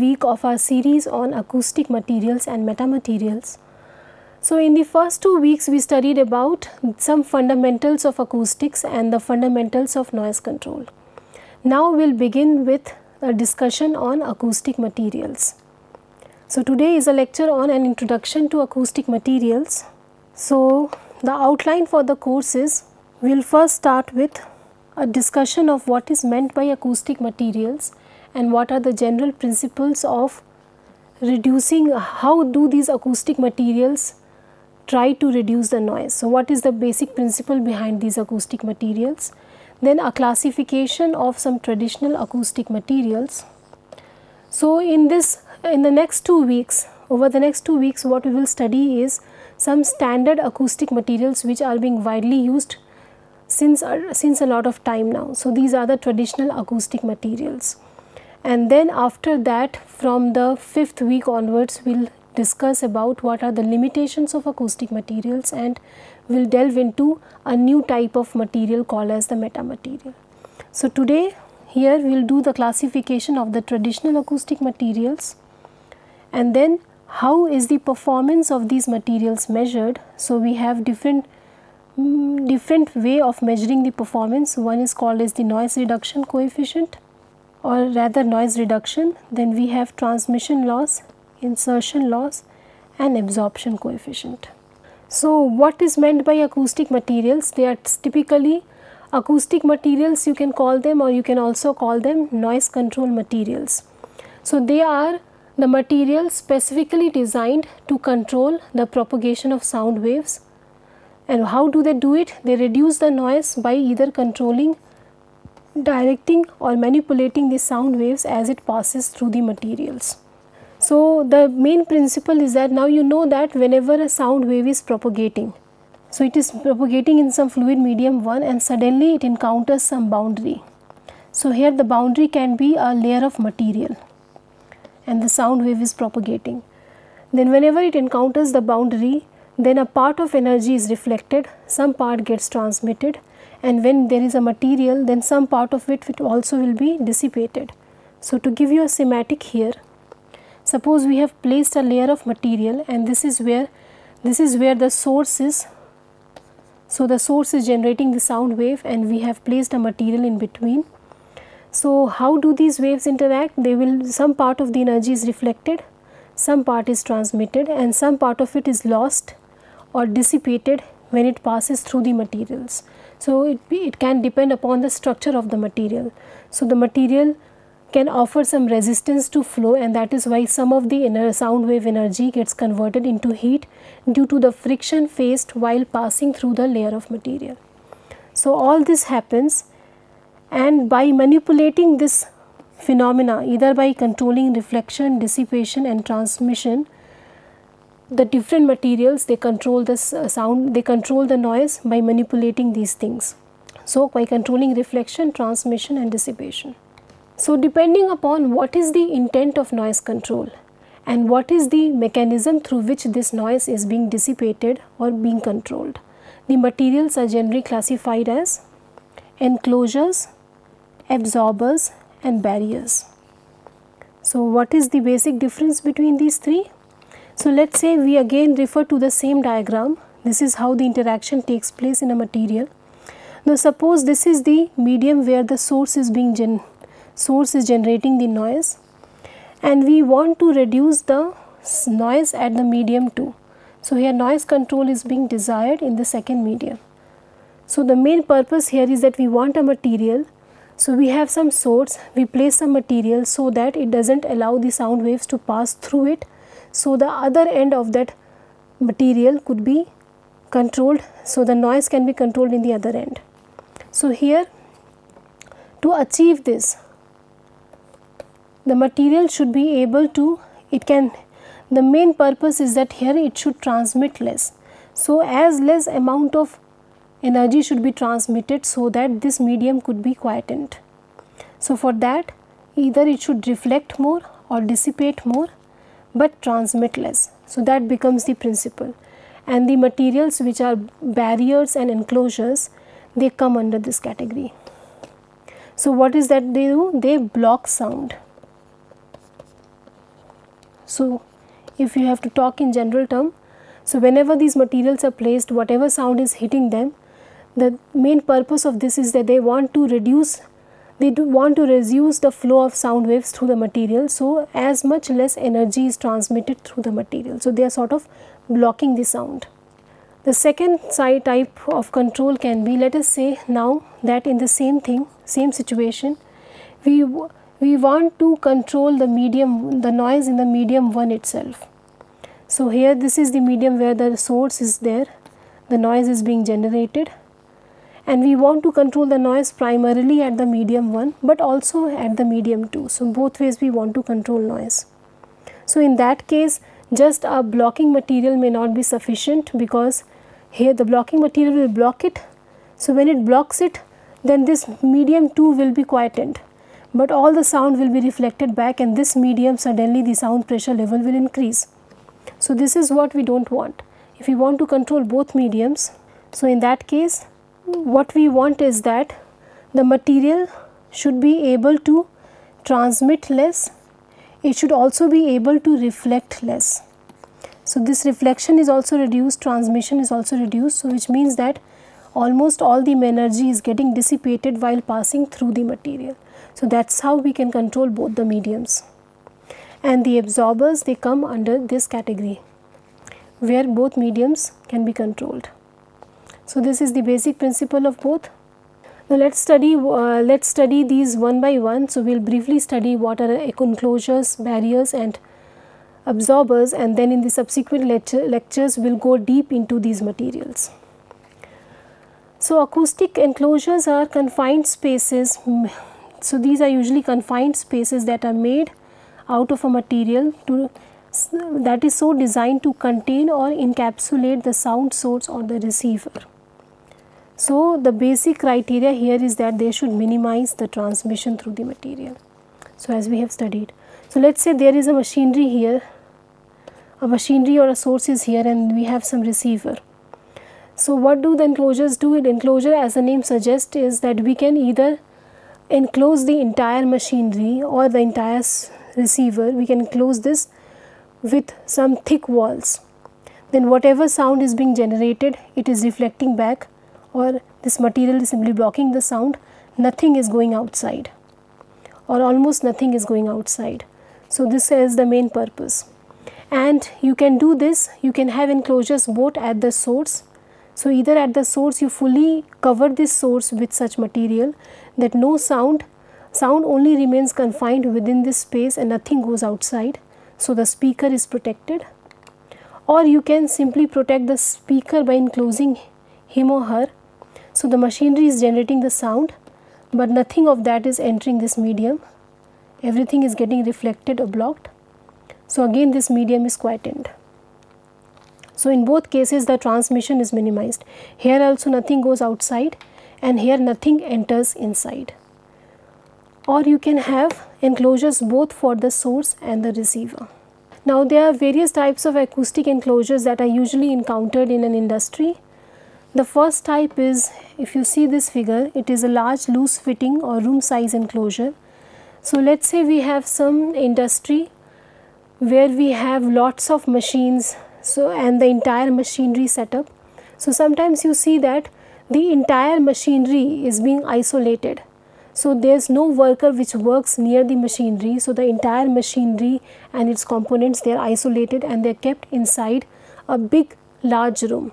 week of our series on acoustic materials and metamaterials. So, in the first two weeks we studied about some fundamentals of acoustics and the fundamentals of noise control. Now, we will begin with a discussion on acoustic materials. So, today is a lecture on an introduction to acoustic materials. So, the outline for the course is we will first start with a discussion of what is meant by acoustic materials and what are the general principles of reducing how do these acoustic materials try to reduce the noise. So, what is the basic principle behind these acoustic materials? Then a classification of some traditional acoustic materials. So, in this in the next two weeks over the next two weeks what we will study is some standard acoustic materials which are being widely used since uh, since a lot of time now. So, these are the traditional acoustic materials and then after that from the fifth week onwards we will discuss about what are the limitations of acoustic materials and we will delve into a new type of material called as the metamaterial. So, today here we will do the classification of the traditional acoustic materials and then how is the performance of these materials measured. So, we have different mm, different way of measuring the performance one is called as the noise reduction coefficient or rather noise reduction then we have transmission loss, insertion loss and absorption coefficient. So, what is meant by acoustic materials? They are typically acoustic materials you can call them or you can also call them noise control materials. So, they are the materials specifically designed to control the propagation of sound waves and how do they do it? They reduce the noise by either controlling directing or manipulating the sound waves as it passes through the materials. So, the main principle is that now you know that whenever a sound wave is propagating, so it is propagating in some fluid medium 1 and suddenly it encounters some boundary. So, here the boundary can be a layer of material and the sound wave is propagating. Then whenever it encounters the boundary, then a part of energy is reflected, some part gets transmitted and when there is a material then some part of it also will be dissipated. So, to give you a schematic here, suppose we have placed a layer of material and this is where this is where the source is. So, the source is generating the sound wave and we have placed a material in between. So, how do these waves interact? They will some part of the energy is reflected, some part is transmitted and some part of it is lost or dissipated when it passes through the materials. So, it, it can depend upon the structure of the material. So, the material can offer some resistance to flow and that is why some of the inner sound wave energy gets converted into heat due to the friction faced while passing through the layer of material. So, all this happens and by manipulating this phenomena either by controlling reflection, dissipation and transmission the different materials they control the uh, sound they control the noise by manipulating these things. So by controlling reflection transmission and dissipation. So depending upon what is the intent of noise control and what is the mechanism through which this noise is being dissipated or being controlled the materials are generally classified as enclosures absorbers and barriers. So what is the basic difference between these three so, let us say we again refer to the same diagram. This is how the interaction takes place in a material. Now, suppose this is the medium where the source is being gen source is generating the noise and we want to reduce the noise at the medium too. So, here noise control is being desired in the second medium. So, the main purpose here is that we want a material. So, we have some source, we place some material so that it does not allow the sound waves to pass through it so, the other end of that material could be controlled. So, the noise can be controlled in the other end. So, here to achieve this the material should be able to it can the main purpose is that here it should transmit less. So, as less amount of energy should be transmitted so that this medium could be quietened. So, for that either it should reflect more or dissipate more but transmit less. So, that becomes the principle and the materials which are barriers and enclosures they come under this category. So, what is that they do? They block sound. So, if you have to talk in general term, so whenever these materials are placed, whatever sound is hitting them, the main purpose of this is that they want to reduce they do want to reduce the flow of sound waves through the material so as much less energy is transmitted through the material. So they are sort of blocking the sound. The second side type of control can be let us say now that in the same thing same situation we we want to control the medium the noise in the medium 1 itself. So here this is the medium where the source is there the noise is being generated and we want to control the noise primarily at the medium 1 but also at the medium 2. So, both ways we want to control noise. So, in that case just a blocking material may not be sufficient because here the blocking material will block it. So, when it blocks it then this medium 2 will be quietened but all the sound will be reflected back and this medium suddenly the sound pressure level will increase. So, this is what we do not want. If we want to control both mediums, so in that case what we want is that the material should be able to transmit less, it should also be able to reflect less. So, this reflection is also reduced, transmission is also reduced, so which means that almost all the energy is getting dissipated while passing through the material. So, that is how we can control both the mediums. And the absorbers they come under this category where both mediums can be controlled. So, this is the basic principle of both. Now, let us study uh, let us study these one by one. So, we will briefly study what are enclosures, barriers and absorbers and then in the subsequent lecture, lectures we will go deep into these materials. So, acoustic enclosures are confined spaces. So, these are usually confined spaces that are made out of a material to that is so designed to contain or encapsulate the sound source or the receiver. So, the basic criteria here is that they should minimize the transmission through the material. So, as we have studied. So, let us say there is a machinery here, a machinery or a source is here and we have some receiver. So, what do the enclosures do? An enclosure as the name suggests is that we can either enclose the entire machinery or the entire receiver, we can close this with some thick walls. Then whatever sound is being generated, it is reflecting back or this material is simply blocking the sound, nothing is going outside or almost nothing is going outside. So, this is the main purpose and you can do this you can have enclosures both at the source. So, either at the source you fully cover this source with such material that no sound sound only remains confined within this space and nothing goes outside. So, the speaker is protected or you can simply protect the speaker by enclosing him or her so, the machinery is generating the sound, but nothing of that is entering this medium. Everything is getting reflected or blocked. So, again this medium is quietened. So, in both cases the transmission is minimized. Here also nothing goes outside and here nothing enters inside. Or you can have enclosures both for the source and the receiver. Now, there are various types of acoustic enclosures that are usually encountered in an industry the first type is if you see this figure it is a large loose fitting or room size enclosure. So, let us say we have some industry where we have lots of machines so and the entire machinery setup. So, sometimes you see that the entire machinery is being isolated. So, there is no worker which works near the machinery. So, the entire machinery and its components they are isolated and they are kept inside a big large room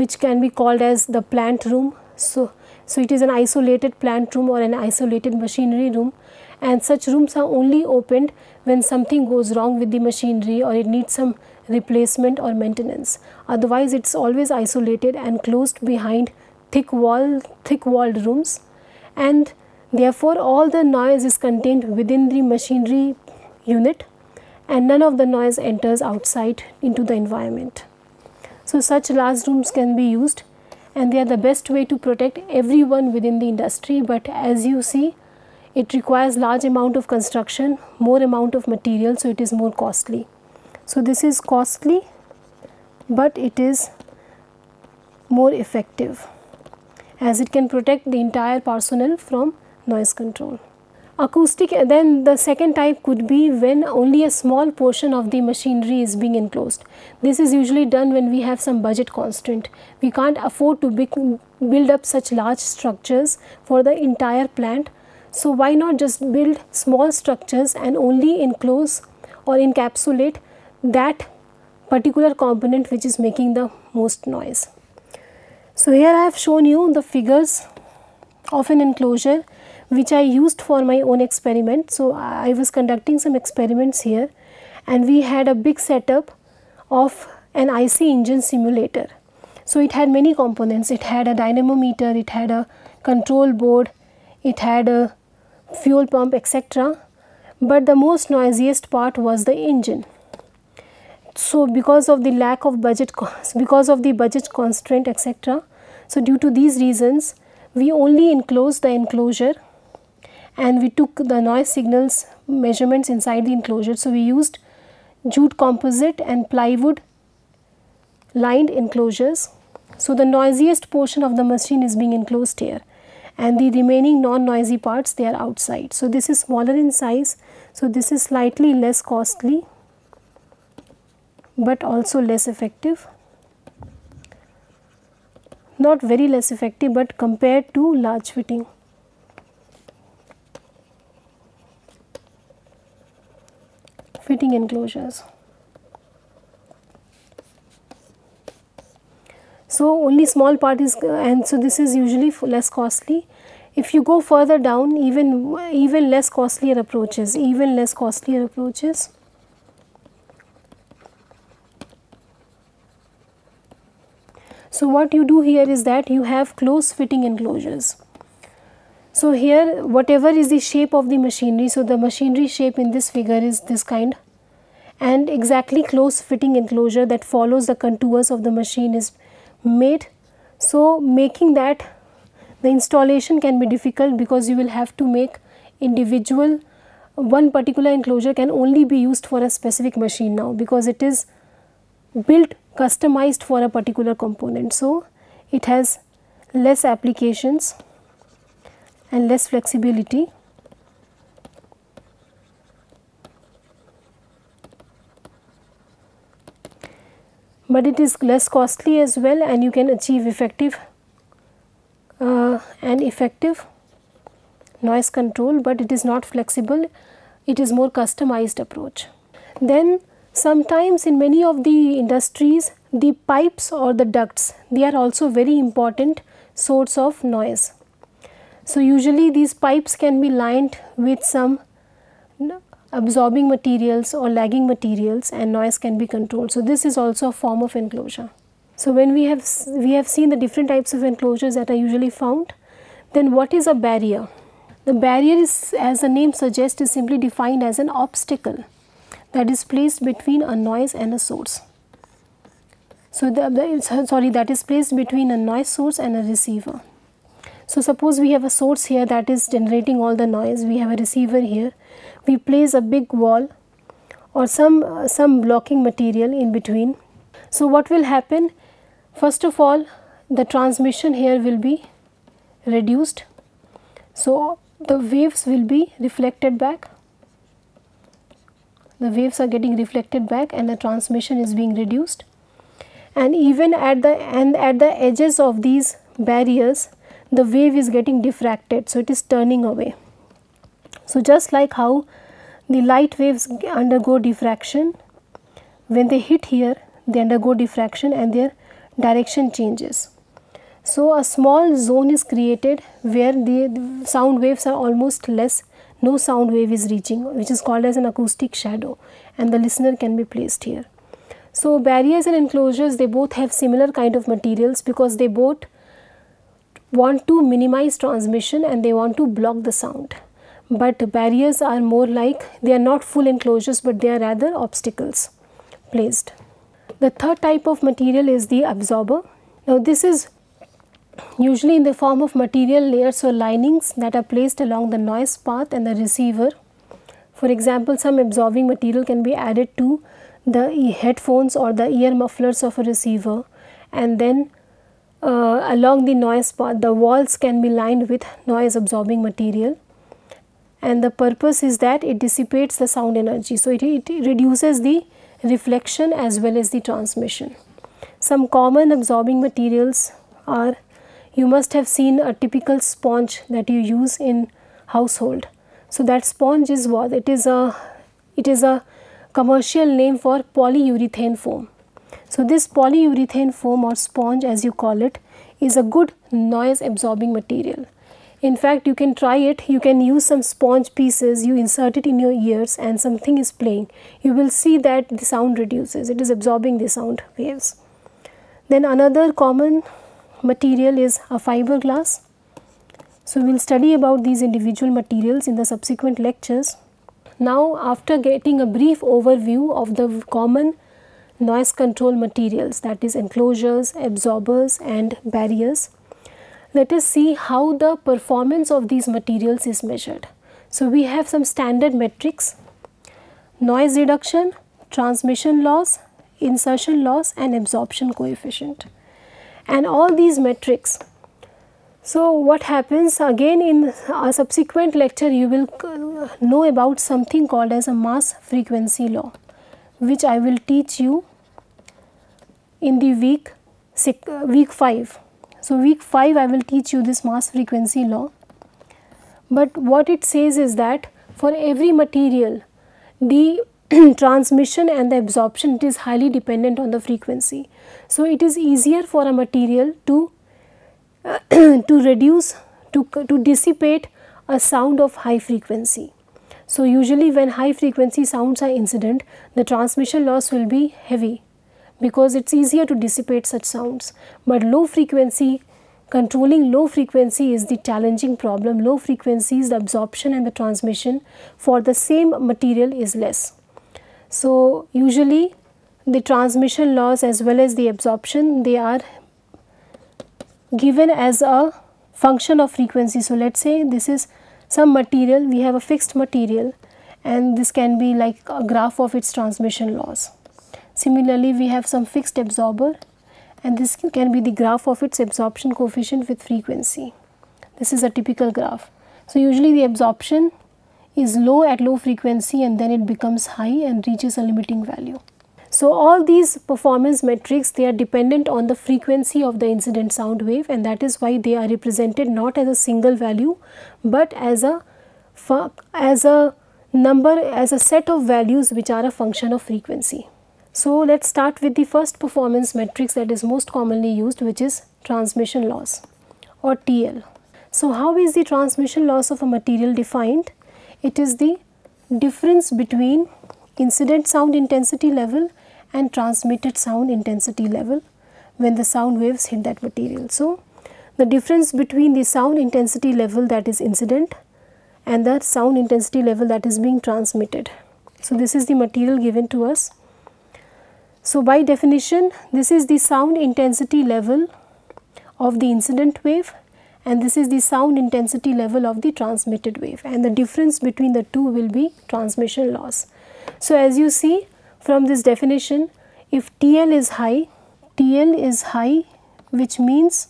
which can be called as the plant room. So, so it is an isolated plant room or an isolated machinery room and such rooms are only opened when something goes wrong with the machinery or it needs some replacement or maintenance. Otherwise, it is always isolated and closed behind thick wall, thick walled rooms and therefore, all the noise is contained within the machinery unit and none of the noise enters outside into the environment. So, such large rooms can be used and they are the best way to protect everyone within the industry, but as you see it requires large amount of construction, more amount of material, so it is more costly. So, this is costly, but it is more effective as it can protect the entire personnel from noise control. Acoustic then the second type could be when only a small portion of the machinery is being enclosed. This is usually done when we have some budget constraint. We can't afford to build up such large structures for the entire plant. So why not just build small structures and only enclose or encapsulate that particular component which is making the most noise? So here i have shown you the figures of an enclosure which I used for my own experiment. So, I was conducting some experiments here and we had a big setup of an IC engine simulator. So, it had many components, it had a dynamometer, it had a control board, it had a fuel pump etc. But the most noisiest part was the engine. So, because of the lack of budget, because of the budget constraint etc. So, due to these reasons we only enclosed the enclosure and we took the noise signals measurements inside the enclosure. So, we used jute composite and plywood lined enclosures. So, the noisiest portion of the machine is being enclosed here and the remaining non-noisy parts they are outside. So, this is smaller in size. So, this is slightly less costly but also less effective. Not very less effective but compared to large fitting. Fitting enclosures. So, only small part is uh, and so this is usually less costly. If you go further down even even less costlier approaches, even less costlier approaches. So, what you do here is that you have close fitting enclosures. So, here whatever is the shape of the machinery, so the machinery shape in this figure is this kind and exactly close fitting enclosure that follows the contours of the machine is made. So, making that the installation can be difficult because you will have to make individual one particular enclosure can only be used for a specific machine now because it is built customized for a particular component. So, it has less applications and less flexibility. But it is less costly as well and you can achieve effective uh, and effective noise control, but it is not flexible, it is more customized approach. Then sometimes in many of the industries the pipes or the ducts they are also very important source of noise. So, usually these pipes can be lined with some absorbing materials or lagging materials and noise can be controlled. So, this is also a form of enclosure. So, when we have we have seen the different types of enclosures that are usually found, then what is a barrier? The barrier is as the name suggests is simply defined as an obstacle that is placed between a noise and a source. So, the, the sorry that is placed between a noise source and a receiver. So, suppose we have a source here that is generating all the noise, we have a receiver here, we place a big wall or some, uh, some blocking material in between. So, what will happen? First of all, the transmission here will be reduced. So, the waves will be reflected back. The waves are getting reflected back and the transmission is being reduced. And even at the and at the edges of these barriers, the wave is getting diffracted so it is turning away. So, just like how the light waves undergo diffraction when they hit here they undergo diffraction and their direction changes. So, a small zone is created where the, sound waves are almost less no sound wave is reaching which is called as an acoustic shadow and the listener can be placed here. So, barriers and enclosures they both have similar kind of materials because they both want to minimize transmission and they want to block the sound. But barriers are more like they are not full enclosures but they are rather obstacles placed. The third type of material is the absorber. Now this is usually in the form of material layers or linings that are placed along the noise path and the receiver. For example, some absorbing material can be added to the headphones or the ear mufflers of a receiver and then uh, along the noise path the walls can be lined with noise absorbing material and the purpose is that it dissipates the sound energy. So, it, it reduces the reflection as well as the transmission. Some common absorbing materials are you must have seen a typical sponge that you use in household. So, that sponge is what? It is a it is a commercial name for polyurethane foam. So, this polyurethane foam or sponge as you call it is a good noise absorbing material. In fact, you can try it, you can use some sponge pieces, you insert it in your ears and something is playing. You will see that the sound reduces, it is absorbing the sound waves. Then another common material is a fiberglass. So, we will study about these individual materials in the subsequent lectures. Now, after getting a brief overview of the common noise control materials that is enclosures, absorbers and barriers, let us see how the performance of these materials is measured. So, we have some standard metrics noise reduction, transmission loss, insertion loss and absorption coefficient and all these metrics. So, what happens again in a subsequent lecture you will know about something called as a mass frequency law which I will teach you in the week week 5 so, week 5 I will teach you this mass frequency law, but what it says is that for every material the transmission and the absorption it is highly dependent on the frequency. So, it is easier for a material to uh, to reduce to, to dissipate a sound of high frequency. So, usually when high frequency sounds are incident the transmission loss will be heavy because it is easier to dissipate such sounds. But low frequency controlling low frequency is the challenging problem. Low frequencies the absorption and the transmission for the same material is less. So, usually the transmission loss as well as the absorption they are given as a function of frequency. So, let us say this is some material we have a fixed material and this can be like a graph of its transmission loss. Similarly, we have some fixed absorber and this can be the graph of its absorption coefficient with frequency. This is a typical graph. So, usually the absorption is low at low frequency and then it becomes high and reaches a limiting value. So, all these performance metrics they are dependent on the frequency of the incident sound wave and that is why they are represented not as a single value, but as a as a number as a set of values which are a function of frequency. So, let us start with the first performance matrix that is most commonly used which is transmission loss or TL. So, how is the transmission loss of a material defined? It is the difference between incident sound intensity level and transmitted sound intensity level when the sound waves hit that material. So, the difference between the sound intensity level that is incident and the sound intensity level that is being transmitted. So, this is the material given to us so, by definition this is the sound intensity level of the incident wave and this is the sound intensity level of the transmitted wave and the difference between the two will be transmission loss. So, as you see from this definition if TL is high, TL is high which means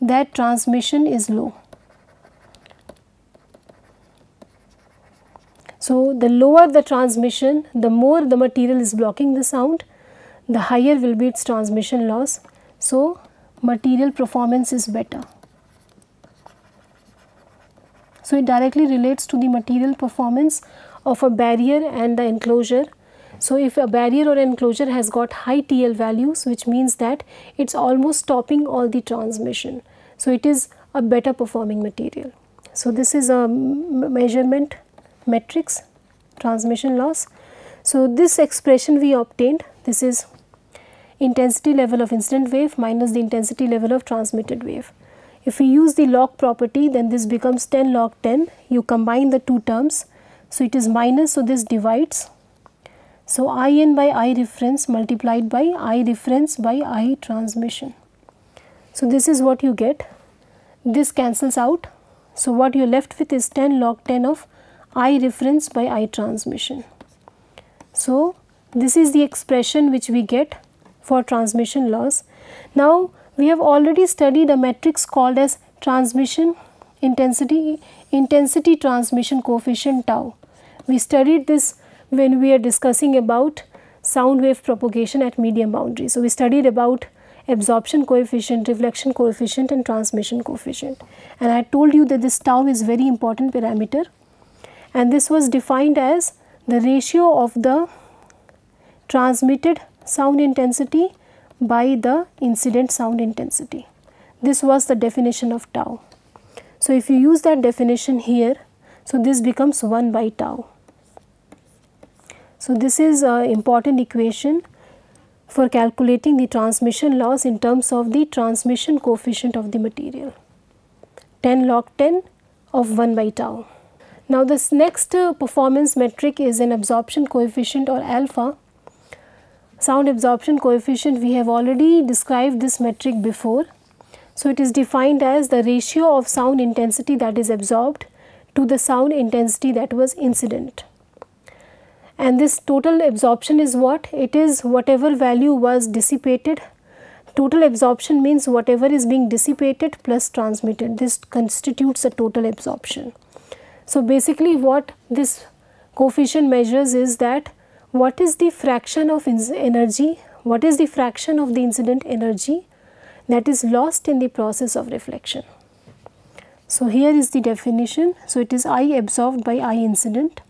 that transmission is low. So, the lower the transmission, the more the material is blocking the sound, the higher will be its transmission loss. So, material performance is better. So, it directly relates to the material performance of a barrier and the enclosure. So, if a barrier or enclosure has got high TL values which means that it is almost stopping all the transmission. So, it is a better performing material. So, this is a measurement matrix transmission loss. So, this expression we obtained this is intensity level of incident wave minus the intensity level of transmitted wave. If we use the log property then this becomes 10 log 10 you combine the two terms. So, it is minus so this divides. So, I n by I reference multiplied by I reference by I transmission. So, this is what you get this cancels out. So, what you are left with is 10 log 10 of I reference by I transmission. So, this is the expression which we get for transmission loss. Now, we have already studied a matrix called as transmission intensity intensity transmission coefficient tau. We studied this when we are discussing about sound wave propagation at medium boundary. So, we studied about absorption coefficient, reflection coefficient and transmission coefficient and I told you that this tau is very important parameter and this was defined as the ratio of the transmitted sound intensity by the incident sound intensity. This was the definition of tau. So, if you use that definition here, so this becomes 1 by tau. So, this is an important equation for calculating the transmission loss in terms of the transmission coefficient of the material 10 log 10 of 1 by tau. Now, this next uh, performance metric is an absorption coefficient or alpha. Sound absorption coefficient we have already described this metric before so, it is defined as the ratio of sound intensity that is absorbed to the sound intensity that was incident. And this total absorption is what? It is whatever value was dissipated. Total absorption means whatever is being dissipated plus transmitted. This constitutes a total absorption. So, basically what this coefficient measures is that what is the fraction of energy, what is the fraction of the incident energy that is lost in the process of reflection. So, here is the definition. So, it is I absorbed by I incident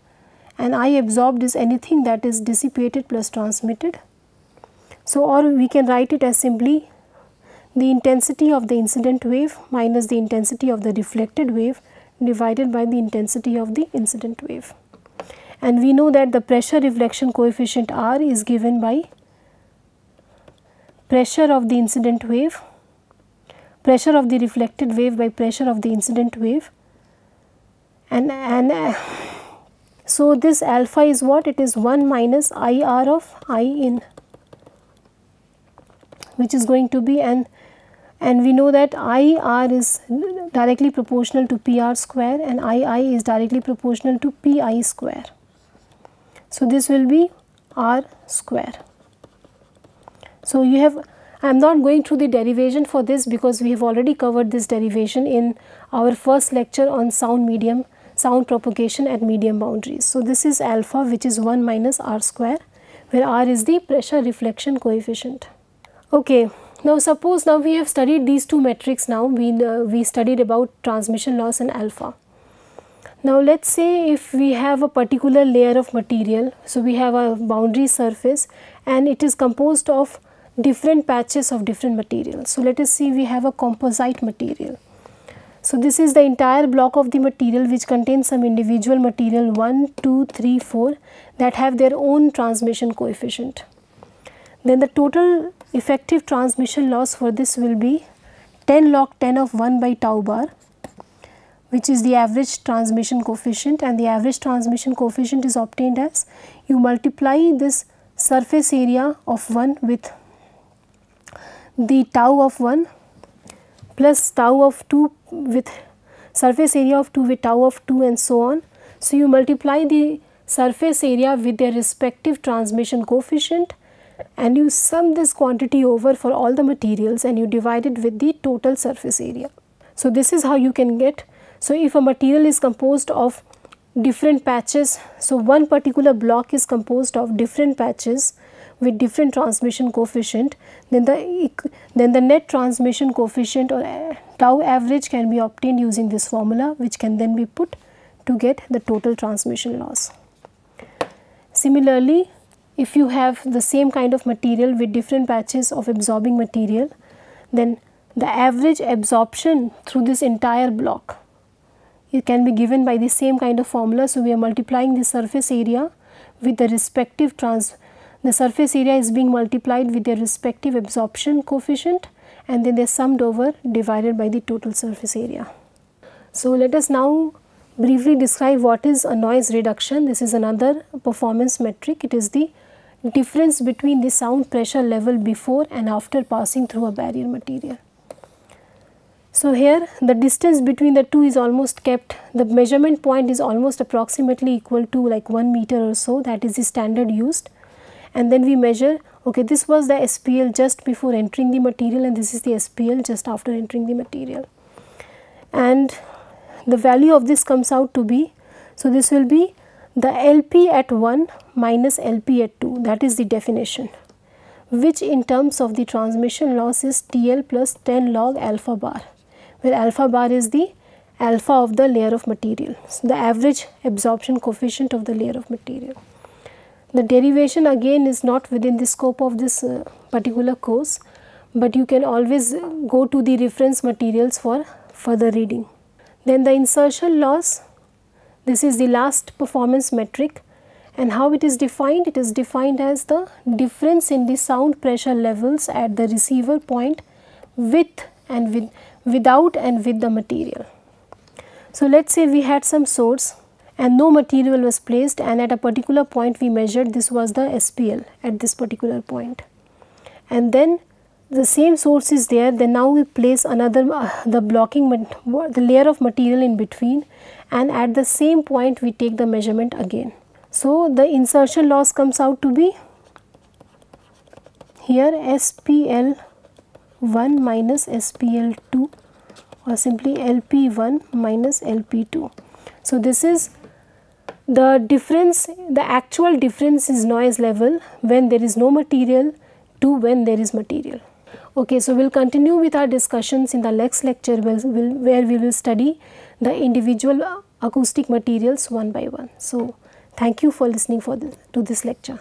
and I absorbed is anything that is dissipated plus transmitted. So, or we can write it as simply the intensity of the incident wave minus the intensity of the reflected wave divided by the intensity of the incident wave. And we know that the pressure reflection coefficient R is given by pressure of the incident wave pressure of the reflected wave by pressure of the incident wave and, and uh, so this alpha is what it is 1 minus IR of I in which is going to be and and we know that IR is directly proportional to PR square and II is directly proportional to PI square. So, this will be R square. So, you have I am not going through the derivation for this because we have already covered this derivation in our first lecture on sound medium sound propagation at medium boundaries. So, this is alpha which is 1 minus r square where r is the pressure reflection coefficient. Okay. Now, suppose now we have studied these two metrics now we, uh, we studied about transmission loss and alpha. Now, let us say if we have a particular layer of material. So, we have a boundary surface and it is composed of different patches of different materials. So, let us see we have a composite material. So, this is the entire block of the material which contains some individual material 1, 2, 3, 4 that have their own transmission coefficient. Then the total effective transmission loss for this will be 10 log 10 of 1 by tau bar which is the average transmission coefficient and the average transmission coefficient is obtained as you multiply this surface area of 1 with the tau of 1 plus tau of 2 with surface area of 2 with tau of 2 and so on. So, you multiply the surface area with their respective transmission coefficient and you sum this quantity over for all the materials and you divide it with the total surface area. So, this is how you can get. So, if a material is composed of different patches, so one particular block is composed of different patches with different transmission coefficient then the then the net transmission coefficient or uh, tau average can be obtained using this formula which can then be put to get the total transmission loss. Similarly, if you have the same kind of material with different patches of absorbing material then the average absorption through this entire block it can be given by the same kind of formula. So, we are multiplying the surface area with the respective trans the surface area is being multiplied with their respective absorption coefficient and then they are summed over divided by the total surface area. So, let us now briefly describe what is a noise reduction. This is another performance metric. It is the difference between the sound pressure level before and after passing through a barrier material. So, here the distance between the two is almost kept, the measurement point is almost approximately equal to like 1 meter or so. That is the standard used. And then we measure okay this was the SPL just before entering the material and this is the SPL just after entering the material. And the value of this comes out to be, so this will be the LP at 1 minus LP at 2 that is the definition which in terms of the transmission loss is TL plus 10 log alpha bar where alpha bar is the alpha of the layer of material, so the average absorption coefficient of the layer of material. The derivation again is not within the scope of this uh, particular course, but you can always go to the reference materials for further reading. Then the insertion loss, this is the last performance metric and how it is defined? It is defined as the difference in the sound pressure levels at the receiver point with and with without and with the material. So, let us say we had some source and no material was placed and at a particular point we measured this was the SPL at this particular point. And then the same source is there then now we place another uh, the blocking the layer of material in between and at the same point we take the measurement again. So, the insertion loss comes out to be here SPL 1 minus SPL 2 or simply LP1 minus LP2. So, this is the difference the actual difference is noise level when there is no material to when there is material. Okay, so we will continue with our discussions in the next lecture where we will study the individual acoustic materials one by one. So, thank you for listening for this, to this lecture.